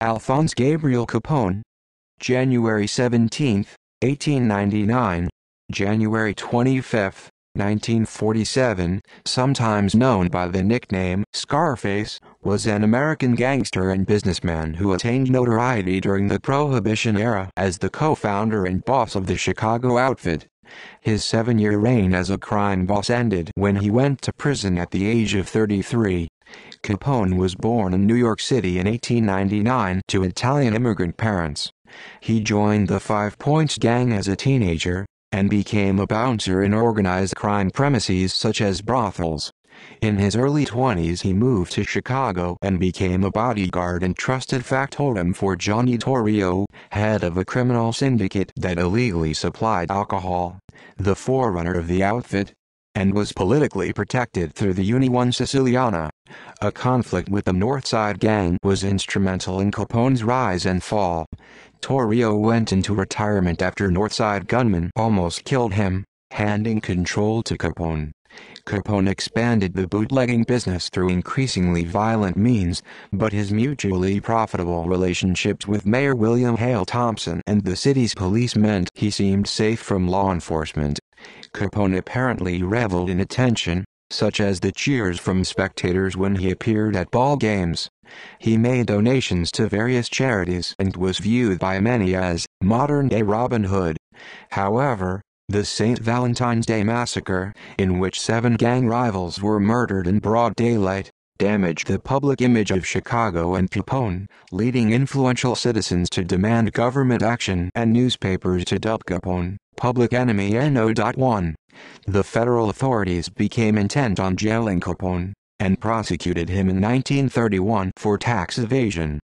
Alphonse Gabriel Capone. January 17, 1899. January 25, 1947, sometimes known by the nickname Scarface, was an American gangster and businessman who attained notoriety during the Prohibition era as the co-founder and boss of the Chicago outfit. His seven-year reign as a crime boss ended when he went to prison at the age of 33. Capone was born in New York City in 1899 to Italian immigrant parents. He joined the Five Points Gang as a teenager, and became a bouncer in organized crime premises such as brothels. In his early 20s he moved to Chicago and became a bodyguard and trusted factotum for Johnny Torrio, head of a criminal syndicate that illegally supplied alcohol, the forerunner of the outfit, and was politically protected through the Unione Siciliana. A conflict with the Northside Gang was instrumental in Capone's rise and fall. Torrio went into retirement after Northside gunmen almost killed him, handing control to Capone. Capone expanded the bootlegging business through increasingly violent means, but his mutually profitable relationships with Mayor William Hale Thompson and the city's police meant he seemed safe from law enforcement. Capone apparently reveled in attention, such as the cheers from spectators when he appeared at ball games. He made donations to various charities and was viewed by many as modern-day Robin Hood. However, the St. Valentine's Day Massacre, in which seven gang rivals were murdered in broad daylight, damaged the public image of Chicago and Capone, leading influential citizens to demand government action and newspapers to dub Capone, public enemy No.1. The federal authorities became intent on jailing Capone, and prosecuted him in 1931 for tax evasion.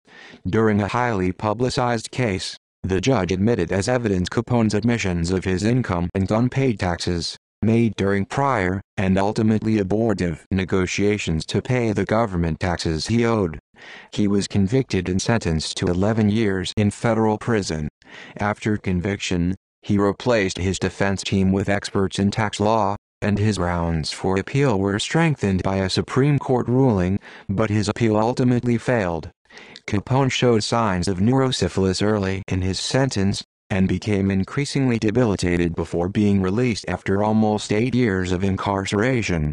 During a highly publicized case, the judge admitted as evidence Capone's admissions of his income and unpaid taxes, made during prior, and ultimately abortive, negotiations to pay the government taxes he owed. He was convicted and sentenced to 11 years in federal prison. After conviction, he replaced his defense team with experts in tax law, and his grounds for appeal were strengthened by a Supreme Court ruling, but his appeal ultimately failed. Capone showed signs of neurosyphilis early in his sentence, and became increasingly debilitated before being released after almost eight years of incarceration.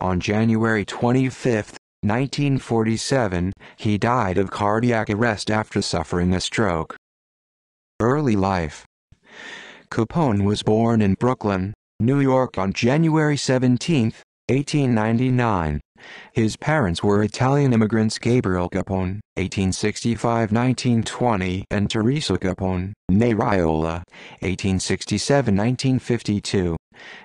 On January 25, 1947, he died of cardiac arrest after suffering a stroke. Early life Capone was born in Brooklyn, New York on January 17, 1899. His parents were Italian immigrants Gabriel Capone, 1865-1920, and Teresa Capone, née Raiola, 1867-1952.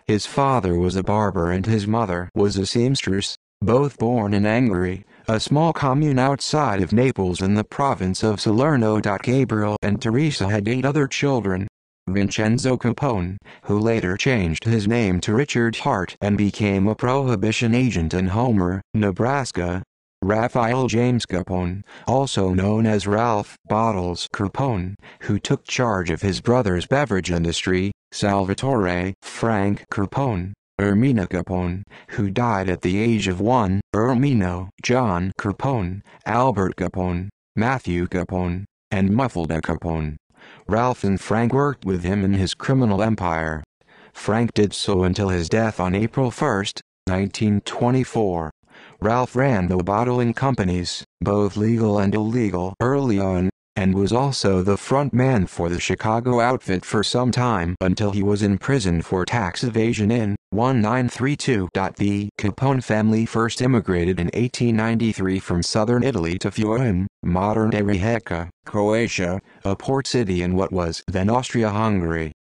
His father was a barber and his mother was a seamstress, both born in Angri, a small commune outside of Naples in the province of Salerno. Gabriel and Teresa had eight other children, Vincenzo Capone, who later changed his name to Richard Hart and became a prohibition agent in Homer, Nebraska. Raphael James Capone, also known as Ralph Bottles Capone, who took charge of his brother's beverage industry, Salvatore Frank Capone, Ermina Capone, who died at the age of one, Erminio John Capone, Albert Capone, Matthew Capone, and Mafalda Capone. Ralph and Frank worked with him in his criminal empire. Frank did so until his death on April 1, 1924. Ralph ran the bottling companies, both legal and illegal, early on, and was also the front man for the Chicago outfit for some time until he was in prison for tax evasion in 1932. The Capone family first immigrated in 1893 from southern Italy to Fiume, modern-day Rijeka, Croatia, a port city in what was then Austria-Hungary.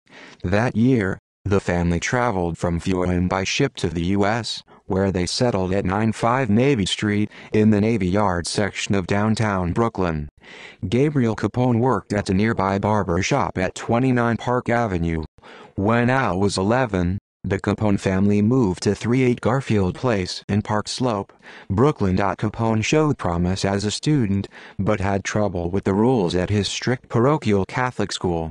That year, the family traveled from Fiume by ship to the U.S., where they settled at 95 Navy Street, in the Navy Yard section of downtown Brooklyn. Gabriel Capone worked at a nearby barber shop at 29 Park Avenue. When Al was 11, the Capone family moved to 38 Garfield Place in Park Slope, Brooklyn. Capone showed promise as a student, but had trouble with the rules at his strict parochial Catholic school.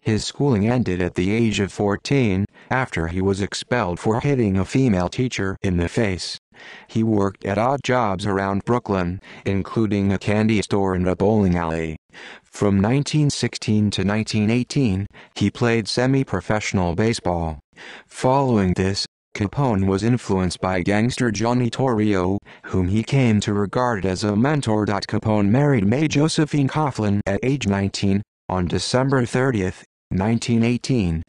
His schooling ended at the age of 14, after he was expelled for hitting a female teacher in the face. He worked at odd jobs around Brooklyn, including a candy store and a bowling alley. From 1916 to 1918, he played semi-professional baseball. Following this, Capone was influenced by gangster Johnny Torrio, whom he came to regard as a mentor. Capone married May Josephine Coughlin at age 19, on December 30, 1918.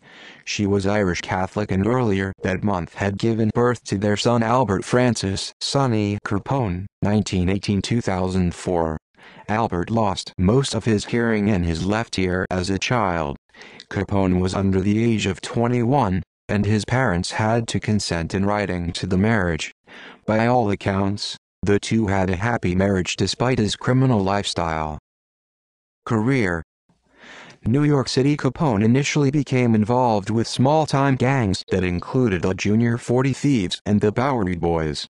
She was Irish Catholic and earlier that month had given birth to their son Albert Francis Sonny Capone, 1918-2004. Albert lost most of his hearing in his left ear as a child. Capone was under the age of 21, and his parents had to consent in writing to the marriage. By all accounts, the two had a happy marriage despite his criminal lifestyle. Career New York City Capone initially became involved with small-time gangs that included the Junior 40 Thieves and the Bowery Boys.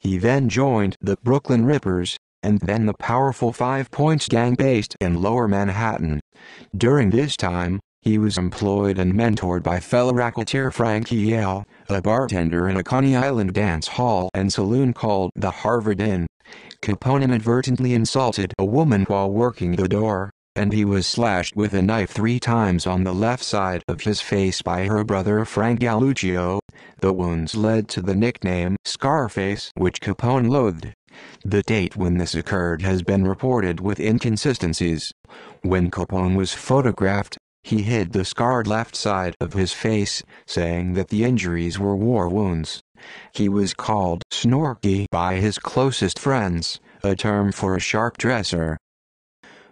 He then joined the Brooklyn Rippers, and then the powerful Five Points gang based in Lower Manhattan. During this time, he was employed and mentored by fellow racketeer Frankie Yale, a bartender in a Coney Island dance hall and saloon called the Harvard Inn. Capone inadvertently insulted a woman while working the door, and he was slashed with a knife three times on the left side of his face by her brother Frank Galluccio. The wounds led to the nickname Scarface which Capone loathed. The date when this occurred has been reported with inconsistencies. When Capone was photographed, he hid the scarred left side of his face, saying that the injuries were war wounds. He was called Snorky by his closest friends, a term for a sharp dresser.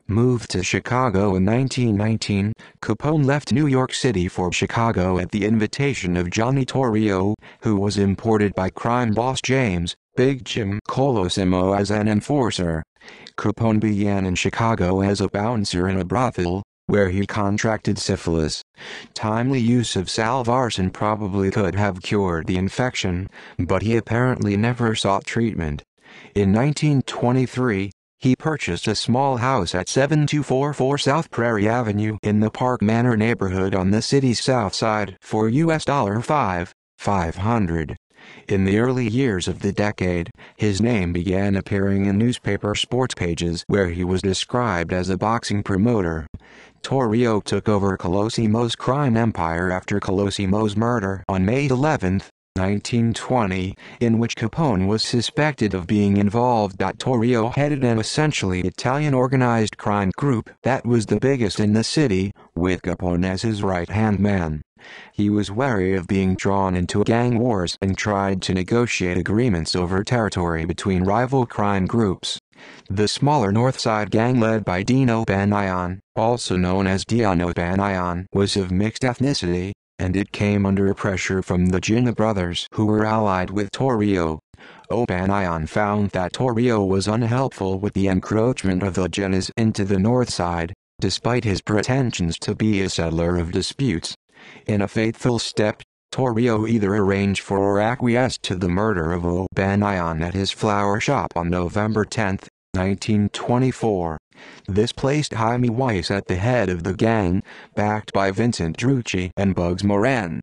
Moved to Chicago in 1919, Capone left New York City for Chicago at the invitation of Johnny Torrio, who was imported by crime boss James, Big Jim Colosimo as an enforcer. Capone began in Chicago as a bouncer in a brothel, where he contracted syphilis. Timely use of salvarsan probably could have cured the infection, but he apparently never sought treatment. In 1923, he purchased a small house at 7244 South Prairie Avenue in the Park Manor neighborhood on the city's south side for US dollar $5, 500. In the early years of the decade, his name began appearing in newspaper sports pages where he was described as a boxing promoter. Torrio took over Colosimo's crime empire after Colosimo's murder on May 11, 1920, in which Capone was suspected of being involved. Torrio headed an essentially Italian organized crime group that was the biggest in the city, with Capone as his right-hand man. He was wary of being drawn into gang wars and tried to negotiate agreements over territory between rival crime groups. The smaller North Side gang led by Dean O'Banion, also known as Dion O'Banion, was of mixed ethnicity, and it came under pressure from the Genna brothers who were allied with Torrio. O'Banion found that Torrio was unhelpful with the encroachment of the Gennas into the north side, despite his pretensions to be a settler of disputes. In a faithful step, Torrio either arranged for or acquiesced to the murder of O'Banion at his flower shop on November 10, 1924. This placed Hymie Weiss at the head of the gang, backed by Vincent Drucci and Bugs Moran.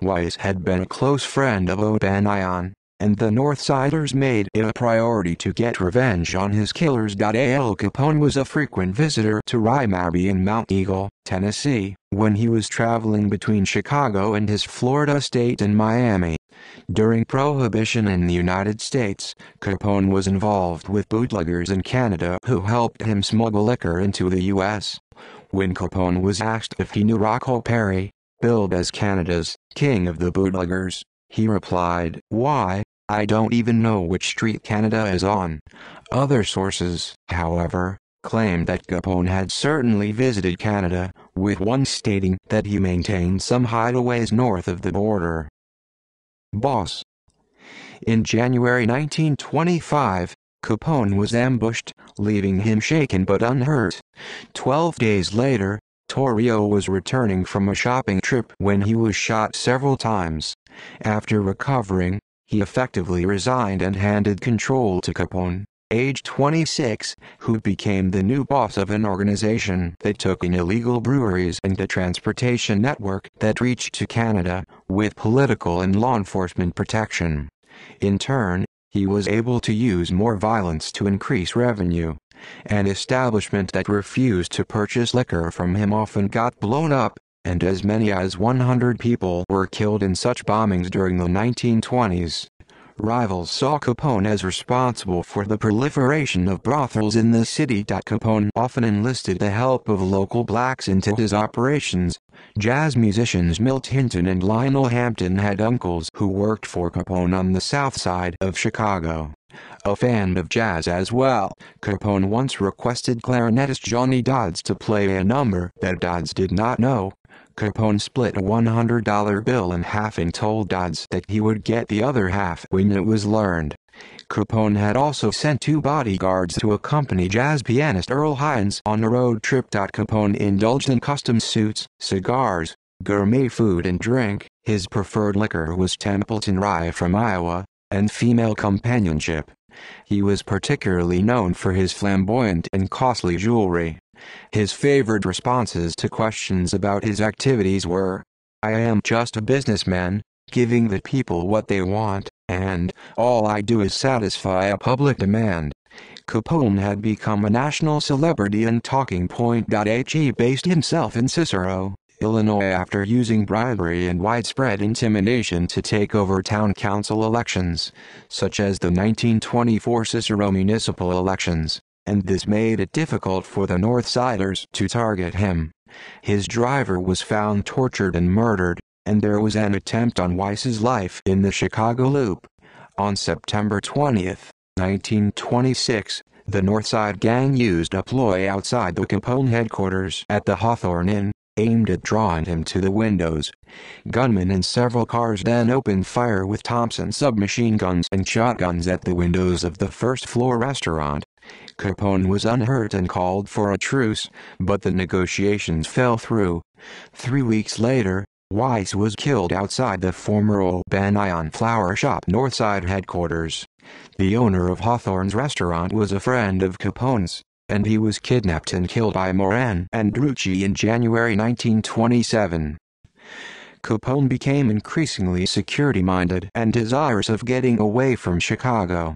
Weiss had been a close friend of O'Banion, and the Northsiders made it a priority to get revenge on his killers. Al Capone was a frequent visitor to Rime Abbey in Monteagle, Tennessee, when he was traveling between Chicago and his Florida estate in Miami. During Prohibition in the United States, Capone was involved with bootleggers in Canada who helped him smuggle liquor into the U.S. When Capone was asked if he knew Rocco Perri, billed as Canada's king of the bootleggers, he replied, Why, I don't even know which street Canada is on. Other sources, however, claim that Capone had certainly visited Canada, with one stating that he maintained some hideaways north of the border. Boss In January 1925, Capone was ambushed, leaving him shaken but unhurt. Twelve days later, Torrio was returning from a shopping trip when he was shot several times. After recovering, he effectively resigned and handed control to Capone. age 26, who became the new boss of an organization that took in illegal breweries and the transportation network that reached to Canada, with political and law enforcement protection. In turn, he was able to use more violence to increase revenue. An establishment that refused to purchase liquor from him often got blown up, and as many as 100 people were killed in such bombings during the 1920s. Rivals saw Capone as responsible for the proliferation of brothels in the city. Capone often enlisted the help of local blacks into his operations. Jazz musicians Milt Hinton and Lionel Hampton had uncles who worked for Capone on the south side of Chicago. A fan of jazz as well, Capone once requested clarinetist Johnny Dodds to play a number that Dodds did not know. Capone split a $100 bill in half and told Dodds that he would get the other half when it was learned. Capone had also sent two bodyguards to accompany jazz pianist Earl Hines on a road trip. Capone indulged in custom suits, cigars, gourmet food and drink. His preferred liquor was Templeton Rye from Iowa, and female companionship. He was particularly known for his flamboyant and costly jewelry. His favored responses to questions about his activities were, I am just a businessman, giving the people what they want, and all I do is satisfy a public demand. Capone had become a national celebrity and talking point. He based himself in Cicero, Illinois after using bribery and widespread intimidation to take over town council elections, such as the 1924 Cicero municipal elections and this made it difficult for the Northsiders to target him. His driver was found tortured and murdered, and there was an attempt on Weiss's life in the Chicago Loop. On September 20, 1926, the Northside Gang used a ploy outside the Capone headquarters at the Hawthorne Inn, aimed at drawing him to the windows. Gunmen in several cars then opened fire with Thompson submachine guns and shotguns at the windows of the first floor restaurant. Capone was unhurt and called for a truce, but the negotiations fell through. Three weeks later, Weiss was killed outside the former O'Banion flower shop Northside headquarters. The owner of Hawthorne's restaurant was a friend of Capone's, and he was kidnapped and killed by Moran and Drucci in January 1927. Capone became increasingly security-minded and desirous of getting away from Chicago.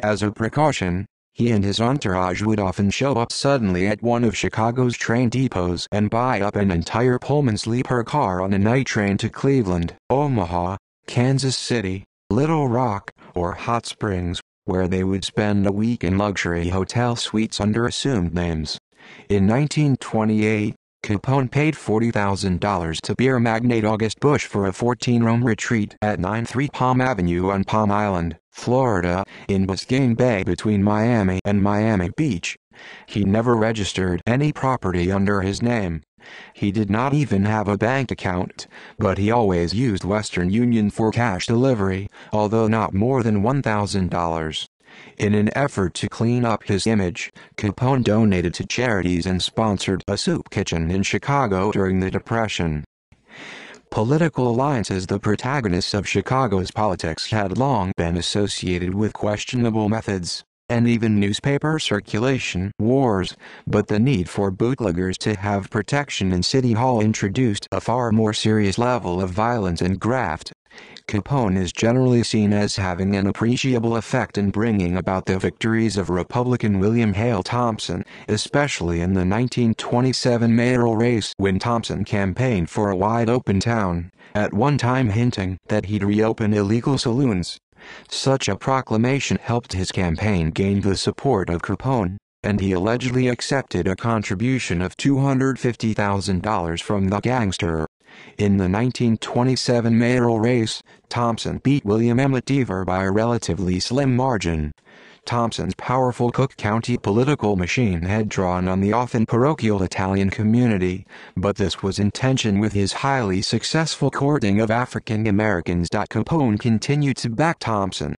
As a precaution, he and his entourage would often show up suddenly at one of Chicago's train depots and buy up an entire Pullman sleeper car on a night train to Cleveland, Omaha, Kansas City, Little Rock, or Hot Springs, where they would spend a week in luxury hotel suites under assumed names. In 1928, Capone paid $40,000 to beer magnate August Busch for a 14-room retreat at 93 Palm Avenue on Palm Island. Florida, in Biscayne Bay between Miami and Miami Beach. He never registered any property under his name. He did not even have a bank account, but he always used Western Union for cash delivery, although not more than $1,000. In an effort to clean up his image, Capone donated to charities and sponsored a soup kitchen in Chicago during the Depression. Political alliances The protagonists of Chicago's politics had long been associated with questionable methods, and even newspaper circulation wars, but the need for bootleggers to have protection in City Hall introduced a far more serious level of violence and graft. Capone is generally seen as having an appreciable effect in bringing about the victories of Republican William Hale Thompson, especially in the 1927 mayoral race when Thompson campaigned for a wide-open town, at one time hinting that he'd reopen illegal saloons. Such a proclamation helped his campaign gain the support of Capone, and he allegedly accepted a contribution of $250,000 from the gangster. In the 1927 mayoral race, Thompson beat William Emmett Dever by a relatively slim margin. Thompson's powerful Cook County political machine had drawn on the often parochial Italian community, but this was in tension with his highly successful courting of African Americans. Capone continued to back Thompson.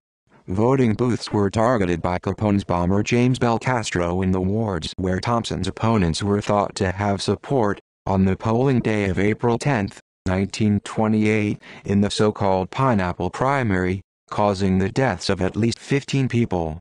Voting booths were targeted by Capone's bomber James Belcastro in the wards where Thompson's opponents were thought to have support, on the polling day of April 10, 1928, in the so-called Pineapple Primary, causing the deaths of at least 15 people.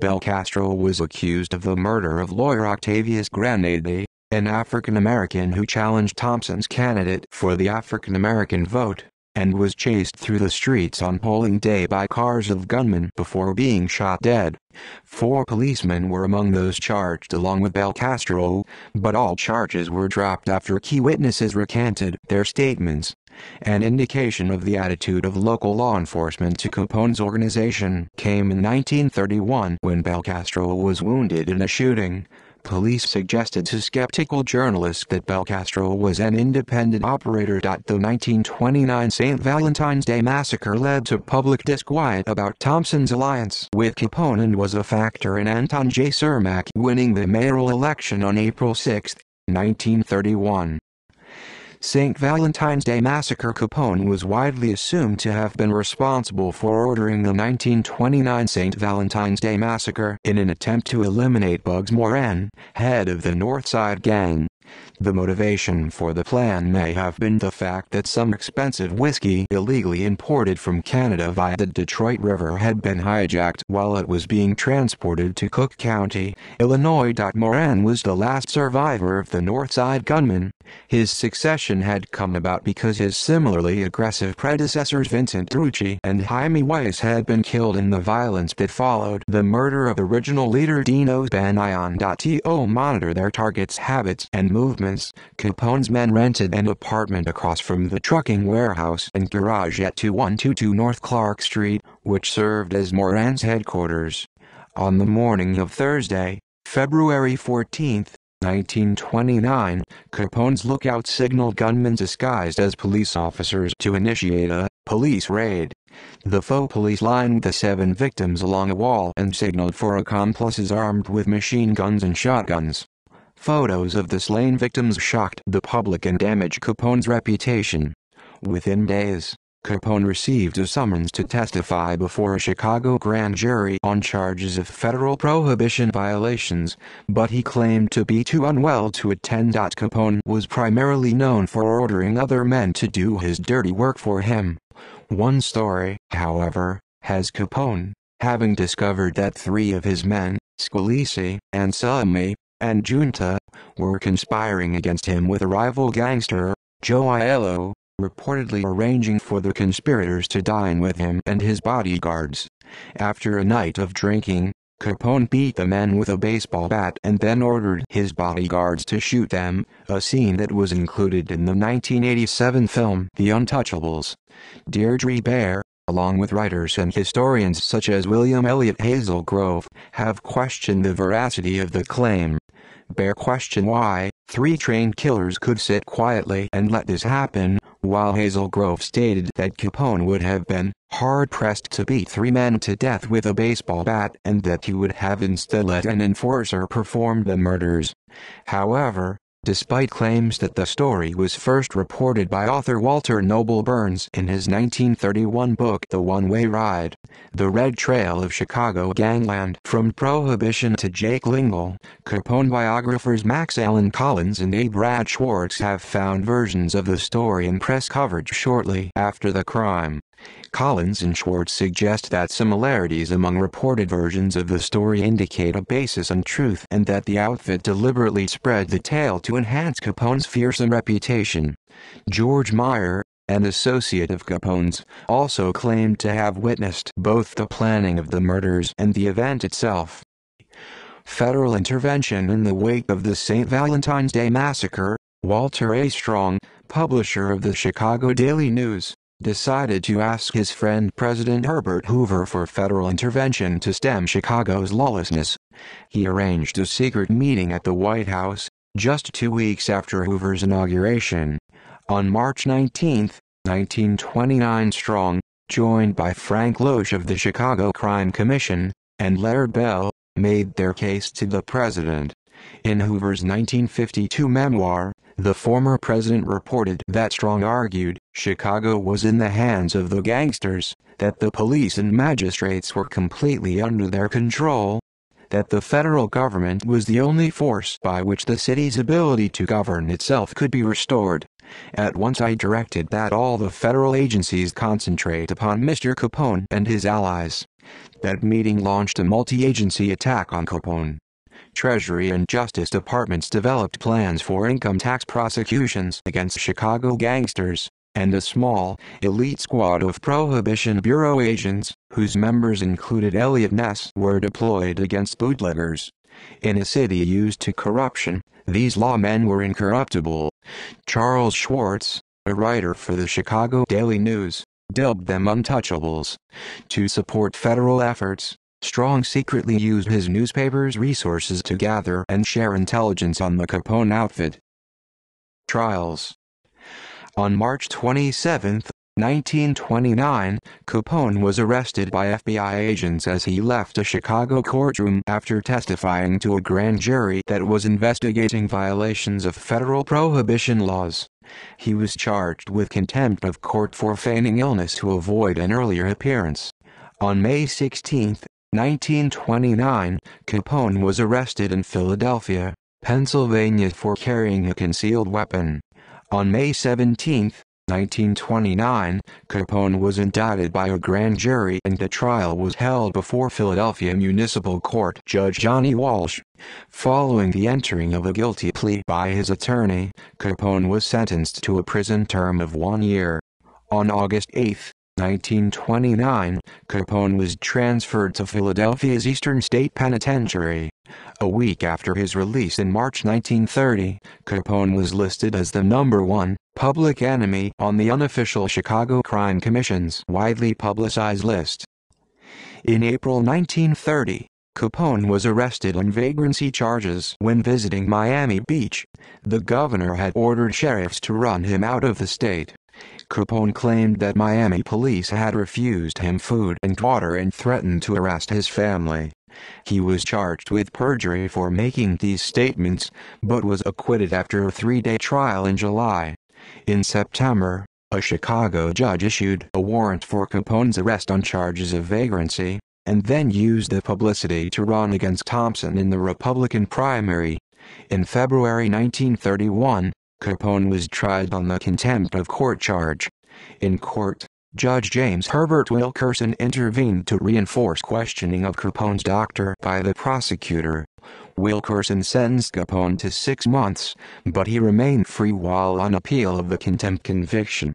Belcastro was accused of the murder of lawyer Octavius Granady, an African American who challenged Thompson's candidate for the African American vote, and was chased through the streets on polling day by cars of gunmen before being shot dead. Four policemen were among those charged along with Belcastro, but all charges were dropped after key witnesses recanted their statements. An indication of the attitude of local law enforcement to Capone's organization came in 1931 when Belcastro was wounded in a shooting. Police suggested to skeptical journalists that Belcastro was an independent operator. The 1929 St. Valentine's Day massacre led to public disquiet about Thompson's alliance with Capone and was a factor in Anton J. Cermak winning the mayoral election on April 6, 1931. St. Valentine's Day Massacre Capone was widely assumed to have been responsible for ordering the 1929 St. Valentine's Day Massacre in an attempt to eliminate Bugs Moran, head of the Northside Gang. The motivation for the plan may have been the fact that some expensive whiskey illegally imported from Canada via the Detroit River had been hijacked while it was being transported to Cook County, Illinois. Moran was the last survivor of the Northside gunmen. His succession had come about because his similarly aggressive predecessors Vincent Drucci and Hymie Weiss had been killed in the violence that followed the murder of original leader Dean O'Banion. To monitor their targets' habits and movements, Capone's men rented an apartment across from the trucking warehouse and garage at 2122 North Clark Street, which served as Moran's headquarters. On the morning of Thursday, February 14, 1929, Capone's lookout signaled gunmen disguised as police officers to initiate a police raid. The faux police lined the seven victims along a wall and signaled for accomplices armed with machine guns and shotguns. Photos of the slain victims shocked the public and damaged Capone's reputation. Within days, Capone received a summons to testify before a Chicago grand jury on charges of federal prohibition violations, but he claimed to be too unwell to attend. Capone was primarily known for ordering other men to do his dirty work for him. One story, however, has Capone, having discovered that three of his men, Scalise, Anselmi, and Giunta, were conspiring against him with a rival gangster, Joe Aiello, reportedly arranging for the conspirators to dine with him and his bodyguards. After a night of drinking, Capone beat the men with a baseball bat and then ordered his bodyguards to shoot them, a scene that was included in the 1987 film The Untouchables. Deirdre Bair, along with writers and historians such as William Elliott Hazelgrove, have questioned the veracity of the claim. Bair questioned why three trained killers could sit quietly and let this happen, while Hazelgrove stated that Capone would have been hard-pressed to beat three men to death with a baseball bat and that he would have instead let an enforcer perform the murders. However, despite claims that the story was first reported by author Walter Noble Burns in his 1931 book The One-Way Ride, The Red Trail of Chicago Gangland From Prohibition to Jake Lingle, Capone biographers Max Allan Collins and A. Brad Schwartz have found versions of the story in press coverage shortly after the crime. Collins and Schwartz suggest that similarities among reported versions of the story indicate a basis in truth and that the outfit deliberately spread the tale to enhance Capone's fearsome reputation. George Meyer, an associate of Capone's, also claimed to have witnessed both the planning of the murders and the event itself. Federal intervention in the wake of the St. Valentine's Day Massacre, Walter A. Strong, publisher of the Chicago Daily News, decided to ask his friend President Herbert Hoover for federal intervention to stem Chicago's lawlessness. He arranged a secret meeting at the White House, just two weeks after Hoover's inauguration. On March 19, 1929 Strong, joined by Frank Loesch of the Chicago Crime Commission, and Laird Bell, made their case to the president. In Hoover's 1952 memoir, the former president reported that Strong argued Chicago was in the hands of the gangsters, that the police and magistrates were completely under their control, that the federal government was the only force by which the city's ability to govern itself could be restored, At once I directed that all the federal agencies concentrate upon Mr. Capone and his allies. That meeting launched a multi-agency attack on Capone. Treasury and Justice Departments developed plans for income tax prosecutions against Chicago gangsters, and a small, elite squad of Prohibition Bureau agents, whose members included Eliot Ness, were deployed against bootleggers. In a city used to corruption, these lawmen were incorruptible. Charles Schwartz, a writer for the Chicago Daily News, dubbed them untouchables. To support federal efforts, Strong secretly used his newspaper's resources to gather and share intelligence on the Capone outfit. Trials On March 27, 1929, Capone was arrested by FBI agents as he left a Chicago courtroom after testifying to a grand jury that was investigating violations of federal prohibition laws. He was charged with contempt of court for feigning illness to avoid an earlier appearance. On May 16, 1929, Capone was arrested in Philadelphia, Pennsylvania for carrying a concealed weapon. On May 17, 1929, Capone was indicted by a grand jury and the trial was held before Philadelphia Municipal Court Judge Johnny Walsh. Following the entering of a guilty plea by his attorney, Capone was sentenced to a prison term of one year. On August 8, 1929, Capone was transferred to Philadelphia's Eastern State Penitentiary. A week after his release in March 1930, Capone was listed as the number one public enemy on the unofficial Chicago Crime Commission's widely publicized list. In April 1930, Capone was arrested on vagrancy charges when visiting Miami Beach. The governor had ordered sheriffs to run him out of the state. Capone claimed that Miami police had refused him food and water and threatened to arrest his family. He was charged with perjury for making these statements, but was acquitted after a three-day trial in July. In September, a Chicago judge issued a warrant for Capone's arrest on charges of vagrancy, and then used the publicity to run against Thompson in the Republican primary. In February 1931, Capone was tried on the contempt of court charge. In court, Judge James Herbert Wilkerson intervened to reinforce questioning of Capone's doctor by the prosecutor. Wilkerson sentenced Capone to six months, but he remained free while on appeal of the contempt conviction.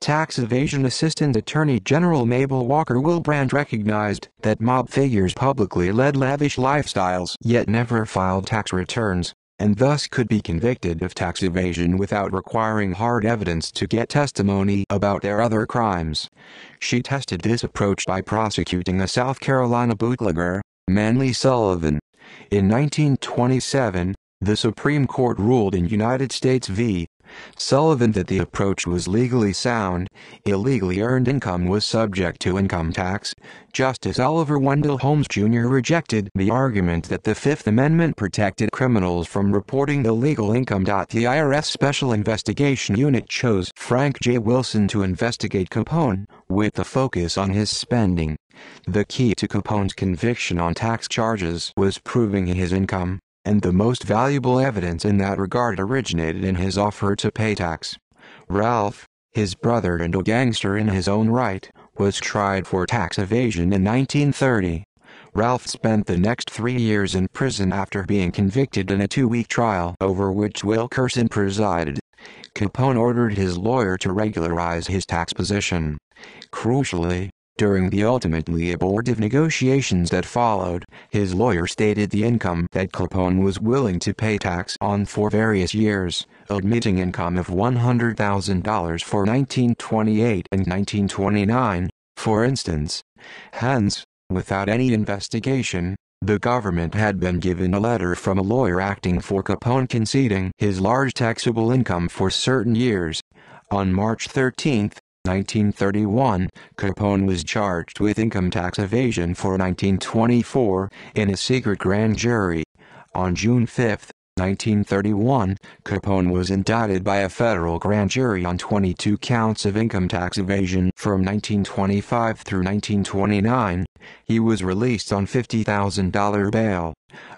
Tax Evasion Assistant Attorney General Mabel Walker Willebrandt recognized that mob figures publicly led lavish lifestyles yet never filed tax returns and thus could be convicted of tax evasion without requiring hard evidence to get testimony about their other crimes. She tested this approach by prosecuting a South Carolina bootlegger, Manly Sullivan. In 1927, the Supreme Court ruled in United States v. Sullivan that the approach was legally sound, illegally earned income was subject to income tax. Justice Oliver Wendell Holmes Jr. rejected the argument that the Fifth Amendment protected criminals from reporting illegal income. The IRS Special Investigation Unit chose Frank J. Wilson to investigate Capone, with the focus on his spending. The key to Capone's conviction on tax charges was proving his income and the most valuable evidence in that regard originated in his offer to pay tax. Ralph, his brother and a gangster in his own right, was tried for tax evasion in 1930. Ralph spent the next three years in prison after being convicted in a two-week trial over which Wilkerson presided. Capone ordered his lawyer to regularize his tax position. Crucially, during the ultimately abortive negotiations that followed, his lawyer stated the income that Capone was willing to pay tax on for various years, admitting income of $100,000 for 1928 and 1929, for instance. Hence, without any investigation, the government had been given a letter from a lawyer acting for Capone conceding his large taxable income for certain years. On March 13, 1931, Capone was charged with income tax evasion for 1924 in a secret grand jury. On June 5, 1931, Capone was indicted by a federal grand jury on 22 counts of income tax evasion from 1925 through 1929. He was released on $50,000 bail.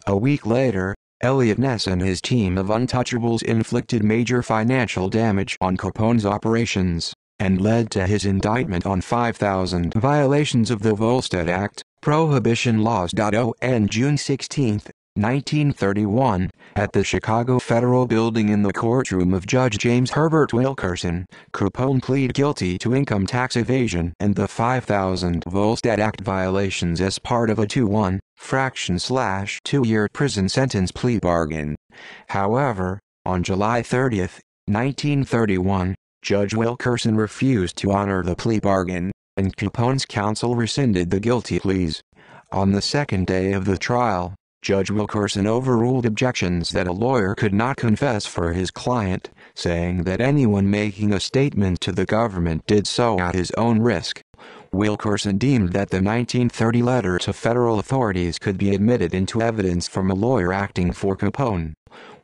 A week later, Eliot Ness and his team of untouchables inflicted major financial damage on Capone's operations, and led to his indictment on 5,000 violations of the Volstead Act, prohibition laws. On June 16, 1931, at the Chicago Federal Building in the courtroom of Judge James Herbert Wilkerson, Capone pleaded guilty to income tax evasion and the 5,000 Volstead Act violations as part of a 2-1 fraction slash two-year prison sentence plea bargain. However, on July 30, 1931, Judge Wilkerson refused to honor the plea bargain, and Capone's counsel rescinded the guilty pleas. On the second day of the trial, Judge Wilkerson overruled objections that a lawyer could not confess for his client, saying that anyone making a statement to the government did so at his own risk. Wilkerson deemed that the 1930 letter to federal authorities could be admitted into evidence from a lawyer acting for Capone.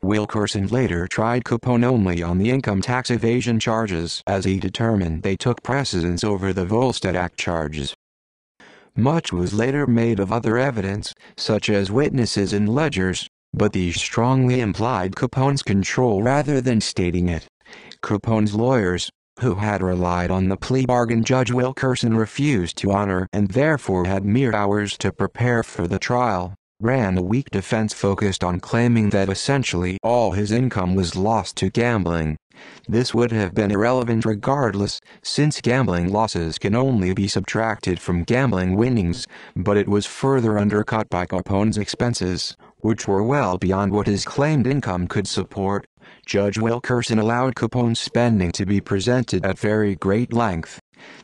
Wilkerson later tried Capone only on the income tax evasion charges as he determined they took precedence over the Volstead Act charges. Much was later made of other evidence, such as witnesses and ledgers, but these strongly implied Capone's control rather than stating it. Capone's lawyers, who had relied on the plea bargain Judge Wilkerson refused to honor and therefore had mere hours to prepare for the trial, ran a weak defense focused on claiming that essentially all his income was lost to gambling. This would have been irrelevant regardless, since gambling losses can only be subtracted from gambling winnings, but it was further undercut by Capone's expenses, which were well beyond what his claimed income could support. Judge Wilkerson allowed Capone's spending to be presented at very great length.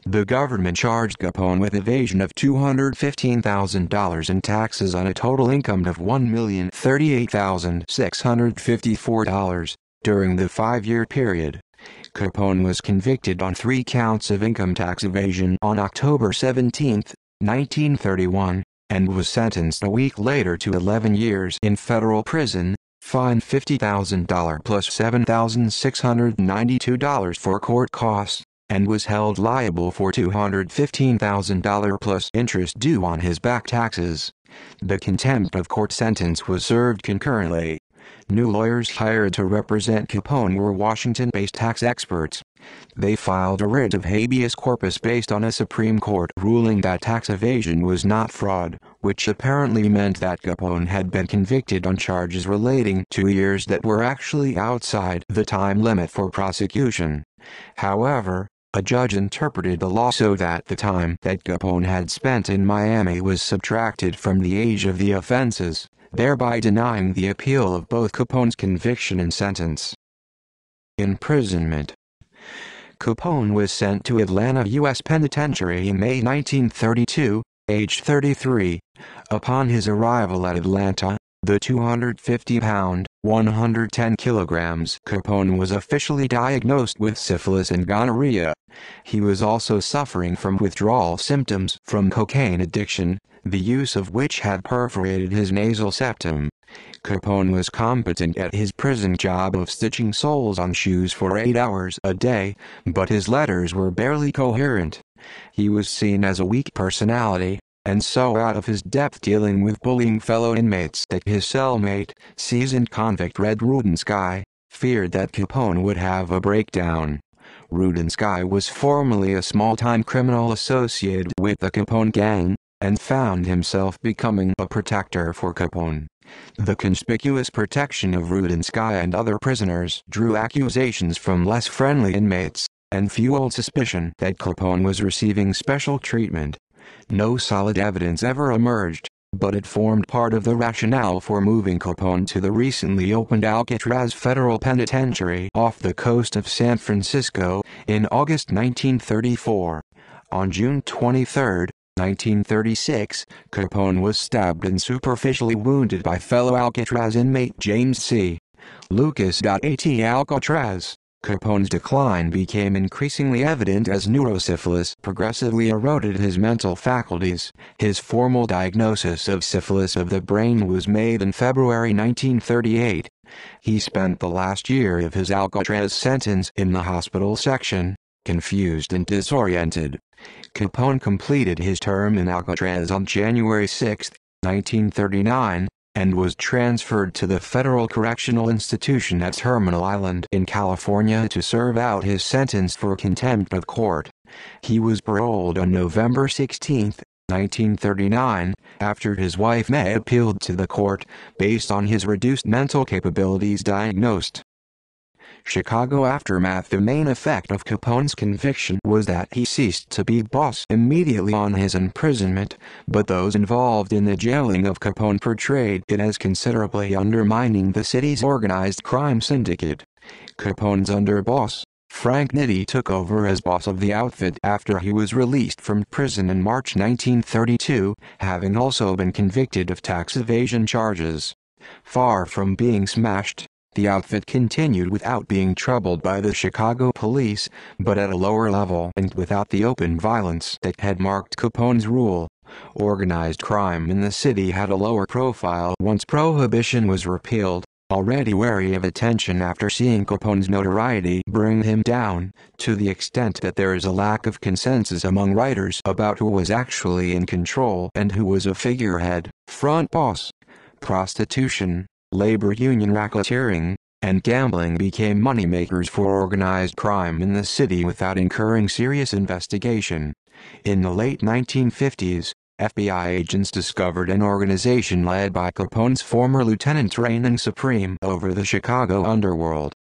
The government charged Capone with evasion of $215,000 in taxes on a total income of $1,038,654 during the five-year period. Capone was convicted on three counts of income tax evasion on October 17, 1931, and was sentenced a week later to 11 years in federal prison, fined $50,000 plus $7,692 for court costs, and was held liable for $215,000 plus interest due on his back taxes. The contempt of court sentence was served concurrently. New lawyers hired to represent Capone were Washington-based tax experts. They filed a writ of habeas corpus based on a Supreme Court ruling that tax evasion was not fraud, which apparently meant that Capone had been convicted on charges relating to years that were actually outside the time limit for prosecution. However, a judge interpreted the law so that the time that Capone had spent in Miami was subtracted from the age of the offenses thereby denying the appeal of both Capone's conviction and sentence. Imprisonment Capone was sent to Atlanta U.S. Penitentiary in May 1932, age 33. Upon his arrival at Atlanta, the 250-pound, 110 kilograms Capone was officially diagnosed with syphilis and gonorrhea. He was also suffering from withdrawal symptoms from cocaine addiction, the use of which had perforated his nasal septum. Capone was competent at his prison job of stitching soles on shoes for eight hours a day, but his letters were barely coherent. He was seen as a weak personality, and so out of his depth dealing with bullying fellow inmates that his cellmate, seasoned convict Red Rudensky, feared that Capone would have a breakdown. Rudensky was formerly a small-time criminal associated with the Capone gang, and found himself becoming a protector for Capone. The conspicuous protection of Rudensky and other prisoners drew accusations from less friendly inmates, and fueled suspicion that Capone was receiving special treatment. No solid evidence ever emerged, but it formed part of the rationale for moving Capone to the recently opened Alcatraz Federal Penitentiary off the coast of San Francisco in August 1934. On June 23, 1936, Capone was stabbed and superficially wounded by fellow Alcatraz inmate James C. Lucas. At Alcatraz, Capone's decline became increasingly evident as neurosyphilis progressively eroded his mental faculties. His formal diagnosis of syphilis of the brain was made in February 1938. He spent the last year of his Alcatraz sentence in the hospital section, confused and disoriented. Capone completed his term in Alcatraz on January 6, 1939, and was transferred to the Federal Correctional Institution at Terminal Island in California to serve out his sentence for contempt of court. He was paroled on November 16, 1939, after his wife May appealed to the court, based on his reduced mental capabilities diagnosed. Chicago aftermath The main effect of Capone's conviction was that he ceased to be boss immediately on his imprisonment, but those involved in the jailing of Capone portrayed it as considerably undermining the city's organized crime syndicate. Capone's underboss, Frank Nitti took over as boss of the outfit after he was released from prison in March 1932, having also been convicted of tax evasion charges. Far from being smashed, the outfit continued without being troubled by the Chicago police, but at a lower level and without the open violence that had marked Capone's rule. Organized crime in the city had a lower profile once prohibition was repealed, already wary of attention after seeing Capone's notoriety bring him down, to the extent that there is a lack of consensus among writers about who was actually in control and who was a figurehead, front boss. Prostitution, labor union racketeering, and gambling became moneymakers for organized crime in the city without incurring serious investigation. In the late 1950s, FBI agents discovered an organization led by Capone's former lieutenant reigning supreme over the Chicago underworld.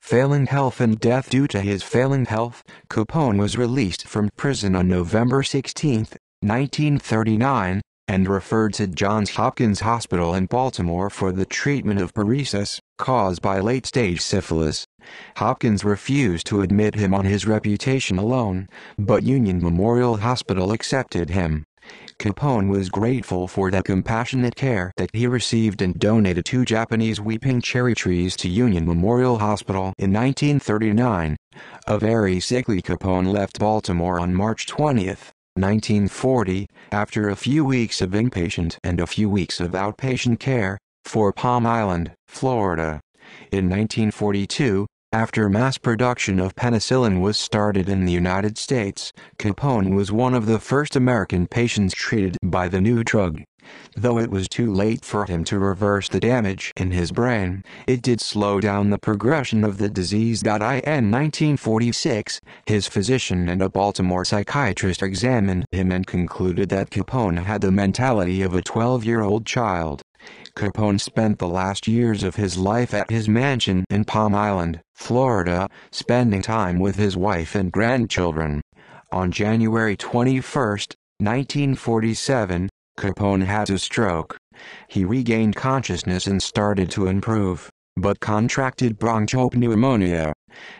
Failing health and death due to his failing health, Capone was released from prison on November 16, 1939, and referred to Johns Hopkins Hospital in Baltimore for the treatment of paresis, caused by late-stage syphilis. Hopkins refused to admit him on his reputation alone, but Union Memorial Hospital accepted him. Capone was grateful for the compassionate care that he received and donated two Japanese weeping cherry trees to Union Memorial Hospital in 1939. A very sickly Capone left Baltimore on March 20, 1940, after a few weeks of inpatient and a few weeks of outpatient care, for Palm Island, Florida. In 1942, after mass production of penicillin was started in the United States, Capone was one of the first American patients treated by the new drug. Though it was too late for him to reverse the damage in his brain, it did slow down the progression of the disease. In 1946, his physician and a Baltimore psychiatrist examined him and concluded that Capone had the mentality of a 12-year-old child. Capone spent the last years of his life at his mansion in Palm Island, Florida, spending time with his wife and grandchildren. On January 21, 1947, Capone had a stroke. He regained consciousness and started to improve, but contracted bronchopneumonia.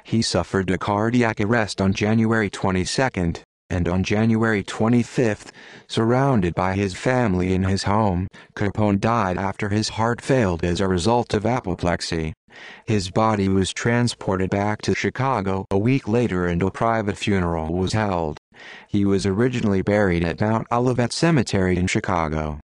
He suffered a cardiac arrest on January 22, and on January 25, surrounded by his family in his home, Capone died after his heart failed as a result of apoplexy. His body was transported back to Chicago a week later and a private funeral was held. He was originally buried at Mount Olivet Cemetery in Chicago.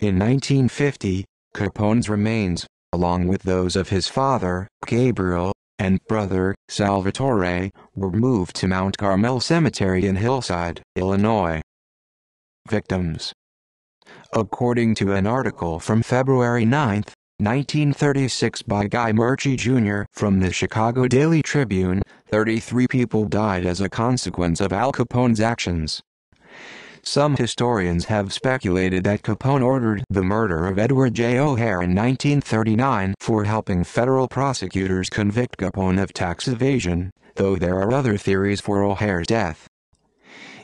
In 1950, Capone's remains, along with those of his father, Gabriel, and brother, Salvatore, were moved to Mount Carmel Cemetery in Hillside, Illinois. Victims According to an article from February 9, 1936 by Guy Murchie Jr. from the Chicago Daily Tribune, 33 people died as a consequence of Al Capone's actions. Some historians have speculated that Capone ordered the murder of Edward J. O'Hare in 1939 for helping federal prosecutors convict Capone of tax evasion, though there are other theories for O'Hare's death.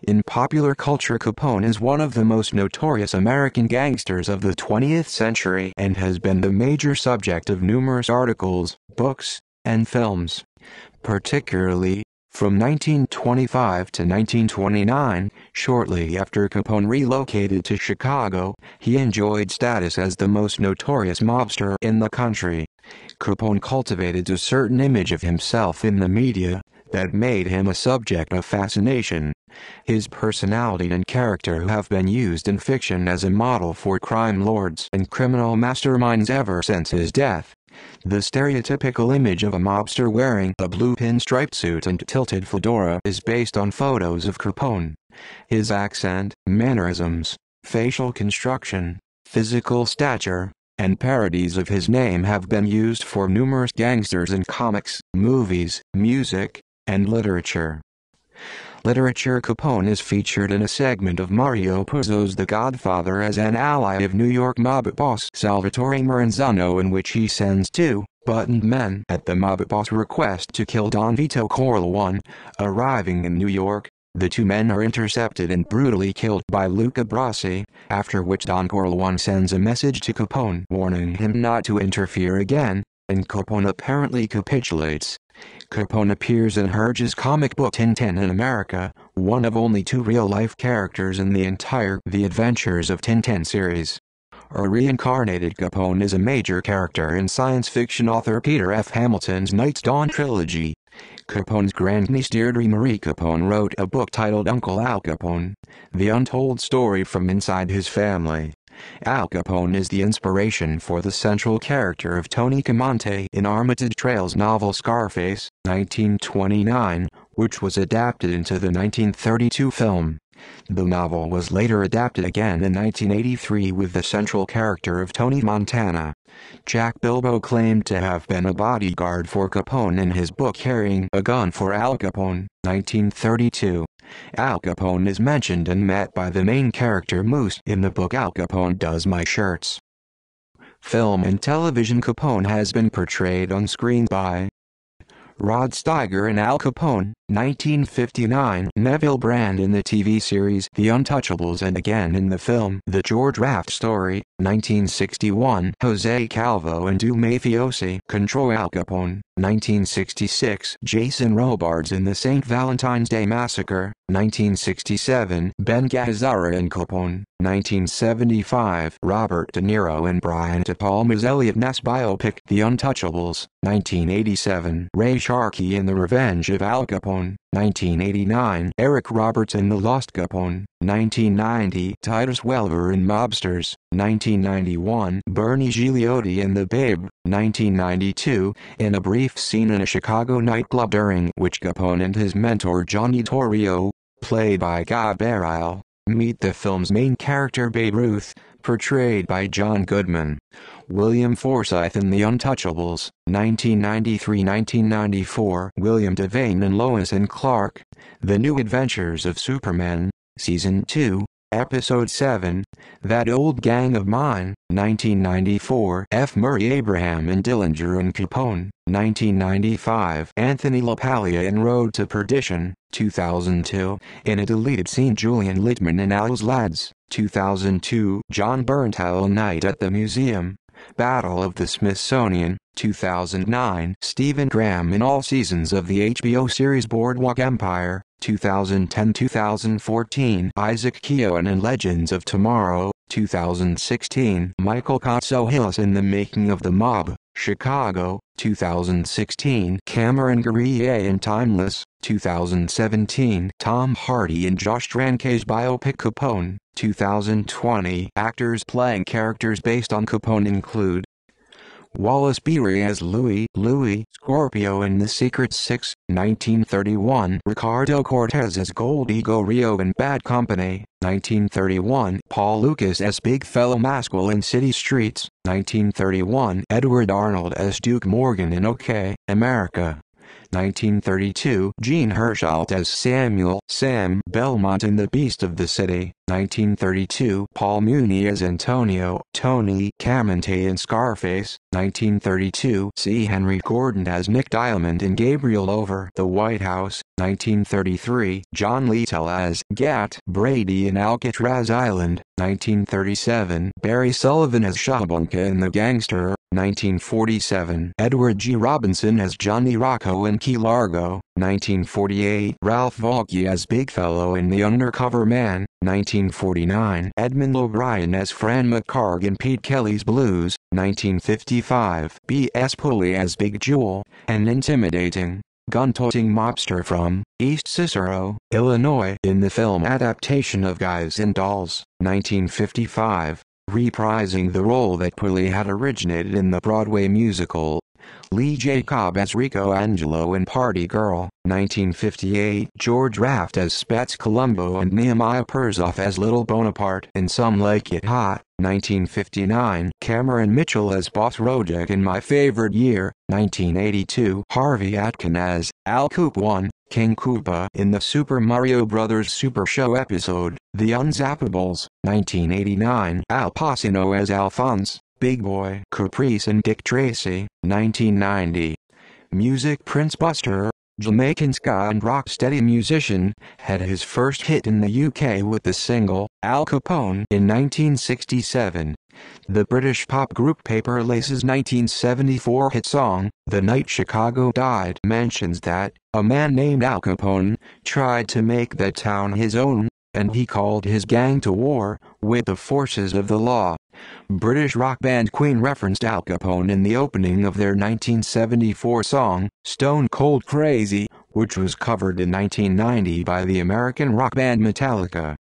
In popular culture Capone is one of the most notorious American gangsters of the 20th century and has been the major subject of numerous articles, books, and films. Particularly, from 1925 to 1929, shortly after Capone relocated to Chicago, he enjoyed status as the most notorious mobster in the country. Capone cultivated a certain image of himself in the media that made him a subject of fascination. His personality and character have been used in fiction as a model for crime lords and criminal masterminds ever since his death. The stereotypical image of a mobster wearing a blue pinstriped suit and tilted fedora is based on photos of Capone. His accent, mannerisms, facial construction, physical stature, and parodies of his name have been used for numerous gangsters in comics, movies, music, and literature. Literature Capone is featured in a segment of Mario Puzo's The Godfather as an ally of New York mob boss Salvatore Maranzano in which he sends two buttoned men at the mob boss request to kill Don Vito Corleone. Arriving in New York, the two men are intercepted and brutally killed by Luca Brasi, after which Don Corleone sends a message to Capone warning him not to interfere again, and Capone apparently capitulates. Capone appears in Hergé's comic book Tintin in America, one of only two real-life characters in the entire The Adventures of Tintin series. A reincarnated Capone is a major character in science fiction author Peter F. Hamilton's Night's Dawn trilogy. Capone's grandniece Deirdre Marie Capone wrote a book titled Uncle Al Capone, The Untold Story from Inside His Family. Al Capone is the inspiration for the central character of Tony Camonte in Armitage Trail's novel Scarface, 1929, which was adapted into the 1932 film. The novel was later adapted again in 1983 with the central character of Tony Montana. Jack Bilbo claimed to have been a bodyguard for Capone in his book Carrying a Gun for Al Capone, 1932. Al Capone is mentioned and met by the main character Moose in the book Al Capone Does My Shirts. Film and television Capone has been portrayed on screen by Rod Steiger and Al Capone, 1959, Neville Brand in the TV series The Untouchables and again in the film The George Raft Story, 1961, Jose Calvo and Du Mafiosi control Al Capone, 1966, Jason Robards in the St. Valentine's Day Massacre, 1967, Ben Gazzara and Capone, 1975, Robert De Niro and Brian De Palma's Eliot Ness biopic The Untouchables, 1987, Ray Sharkey in The Revenge of Al Capone, 1989, Eric Roberts in The Lost Capone, 1990, Titus Welliver in Mobsters, 1991, Bernie Gigliotti in The Babe, 1992, in a brief scene in a Chicago nightclub during which Capone and his mentor Johnny Torrio, played by Guy Barial, meet the film's main character Babe Ruth, portrayed by John Goodman. William Forsythe in The Untouchables, 1993-1994 William Devane and Lois and Clark, The New Adventures of Superman, Season 2, Episode 7, That Old Gang of Mine, 1994 F. Murray Abraham and Dillinger and Capone, 1995 Anthony LaPaglia in Road to Perdition, 2002 In a deleted scene Julian Littman and Al's Lads, 2002 John Jon Bernthal Night at the Museum, Battle of the Smithsonian, 2009 Stephen Graham in all seasons of the HBO series Boardwalk Empire, 2010-2014 Isaac Keown in Legends of Tomorrow, 2016 Michael Hillis in The Making of the Mob, Chicago, 2016 Cameron Guerrier in Timeless, 2017 Tom Hardy in Josh Trank's biopic Capone, 2020 Actors playing characters based on Capone include Wallace Beery as Louis, Louis Scorpio in The Secret Six, 1931. Ricardo Cortez as Goldie Gorio in Bad Company, 1931. Paul Lukas as Big Fellow Maskal in City Streets, 1931. Edward Arnold as Duke Morgan in OK, America, 1932, Jean Hersholt as Samuel Sam Belmont in The Beast of the City, 1932, Paul Muni as Antonio Tony Camonte in Scarface, 1932, C. Henry Gordon as Nick Diamond in Gabriel Over the White House, 1933, John Litel as Gat Brady in Alcatraz Island, 1937, Barry Sullivan as Shubunka in The Gangster, 1947, Edward G. Robinson as Johnny Rocco in Key Largo, 1948, Ralph Vaughan as Big Fellow in The Undercover Man, 1949, Edmond O'Brien as Fran McHargue in Pete Kelly's Blues, 1955, B.S. Pulley as Big Jewel, an intimidating, gun-toting mobster from East Cicero, Illinois in the film adaptation of Guys and Dolls, 1955, reprising the role that Pulley had originated in the Broadway musical. Lee J. Cobb as Rico Angelo in Party Girl, 1958. George Raft as Spats Colombo and Nehemiah Persoff as Little Bonaparte in Some Like It Hot, 1959. Cameron Mitchell as Boss Rojak in My Favorite Year, 1982. Harvey Atkin as Al Koopa, King Koopa in the Super Mario Bros. Super Show episode, The Unzappables, 1989. Al Pacino as Alphonse, Big Boy Caprice and Dick Tracy, 1990. Music Prince Buster, Jamaican ska and rocksteady musician, had his first hit in the UK with the single, Al Capone in 1967. The British pop group Paper Lace's 1974 hit song, The Night Chicago Died mentions that, a man named Al Capone, tried to make the town his own, and he called his gang to war, with the forces of the law. British rock band Queen referenced Al Capone in the opening of their 1974 song, Stone Cold Crazy, which was covered in 1990 by the American rock band Metallica.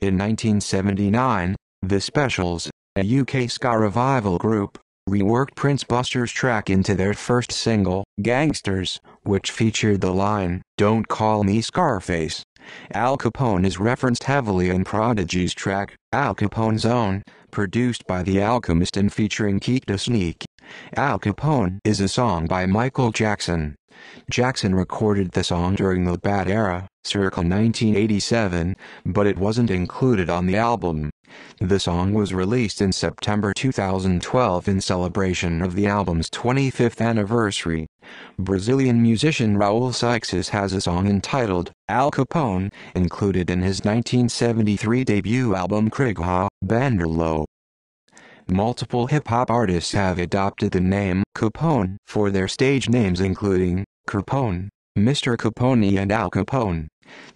In 1979, The Specials, a UK ska revival group, reworked Prince Buster's track into their first single, Gangsters, which featured the line, Don't Call Me Scarface. Al Capone is referenced heavily in Prodigy's track, Al Capone Zone, produced by The Alchemist and featuring Keak da Sneak. Al Capone is a song by Michael Jackson. Jackson recorded the song during the Bad Era, circa 1987, but it wasn't included on the album. The song was released in September 2012 in celebration of the album's 25th anniversary. Brazilian musician Raul Seixas has a song entitled Al Capone, included in his 1973 debut album Krig-ha, Bandolo. Multiple hip-hop artists have adopted the name Capone for their stage names including Capone, Mr. Capone and Al Capone.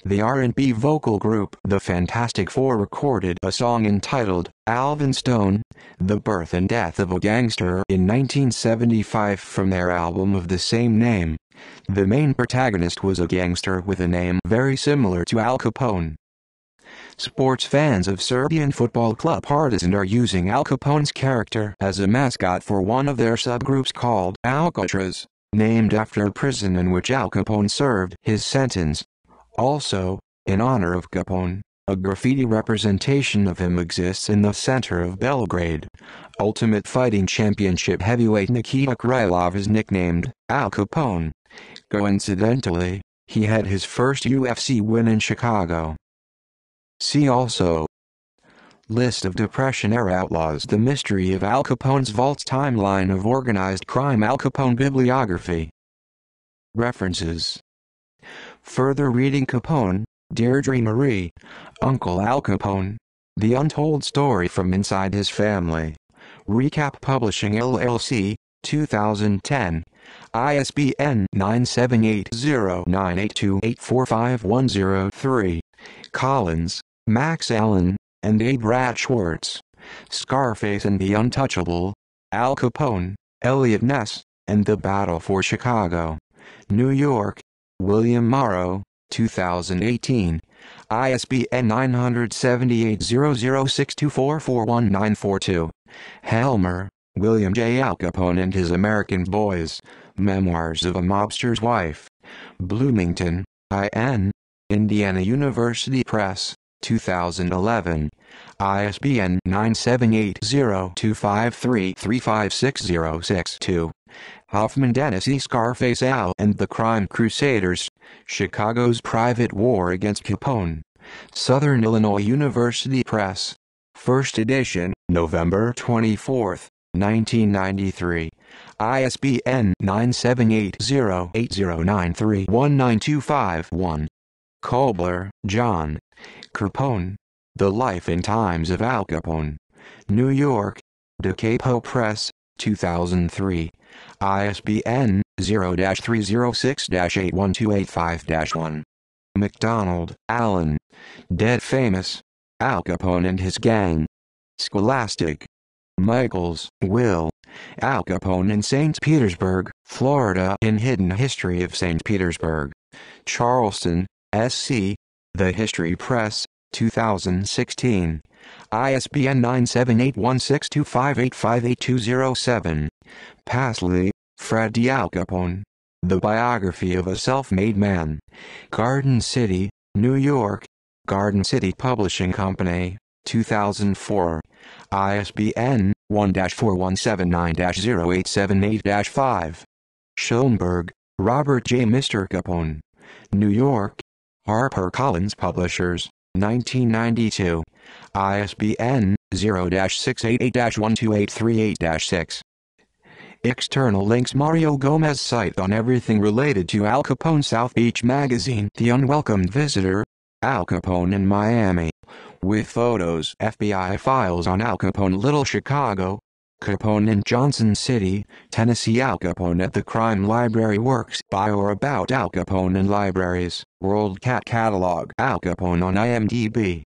The R&B vocal group The Fantastic Four recorded a song entitled Alvin Stone, The Birth and Death of a Gangster in 1975 from their album of the same name. The main protagonist was a gangster with a name very similar to Al Capone. Sports fans of Serbian football club Partizan are using Al Capone's character as a mascot for one of their subgroups called Alcatraz, named after a prison in which Al Capone served his sentence. Also, in honor of Capone, a graffiti representation of him exists in the center of Belgrade. Ultimate Fighting Championship heavyweight Nikita Krylov is nicknamed Al Capone. Coincidentally, he had his first UFC win in Chicago. See also List of Depression-era outlaws The mystery of Al Capone's vaults Timeline of organized crime Al Capone Bibliography References Further reading Capone, Deirdre Marie, Uncle Al Capone. The Untold Story from Inside His Family. Recap Publishing LLC, 2010. ISBN 978-0982-845103. Collins, Max Allan, and A. Brad Schwartz. Scarface and the Untouchable. Al Capone, Eliot Ness, and the Battle for Chicago. New York, William Morrow, 2018. ISBN 978-0062441942. Helmer, William J. Al Capone and His American Boys. Memoirs of a Mobster's Wife. Bloomington, IN. Indiana University Press, 2011. ISBN 978-0253-356062. Hoffman Dennis E. Scarface Al and the Crime Crusaders, Chicago's Private War Against Capone. Southern Illinois University Press. First edition, November 24, 1993. ISBN 978-0-8093-19251. John. Capone. The Life and Times of Al Capone. New York. Da Capo Press, 2003. ISBN 0-306-81285-1. McDonald, Alan. Dead Famous. Al Capone and His Gang. Scholastic. Michaels, Will. Al Capone in St. Petersburg, Florida in Hidden History of St. Petersburg. Charleston, SC. The History Press, 2016. ISBN 9781625858207. Pasley, Fred D. Al Capone. The Biography of a Self-Made Man. Garden City, New York. Garden City Publishing Company, 2004. ISBN 1-4179-0878-5. Schoenberg, Robert J. Mr. Capone. New York. HarperCollins Publishers, 1992. ISBN 0-688-12838-6. External links Mario Gomez site on everything related to Al Capone South Beach Magazine The Unwelcomed Visitor, Al Capone in Miami. With photos FBI files on Al Capone Little Chicago, Capone in Johnson City, Tennessee. Al Capone at the Crime Library Works. By or about Al Capone in libraries, WorldCat Catalog. Al Capone on IMDb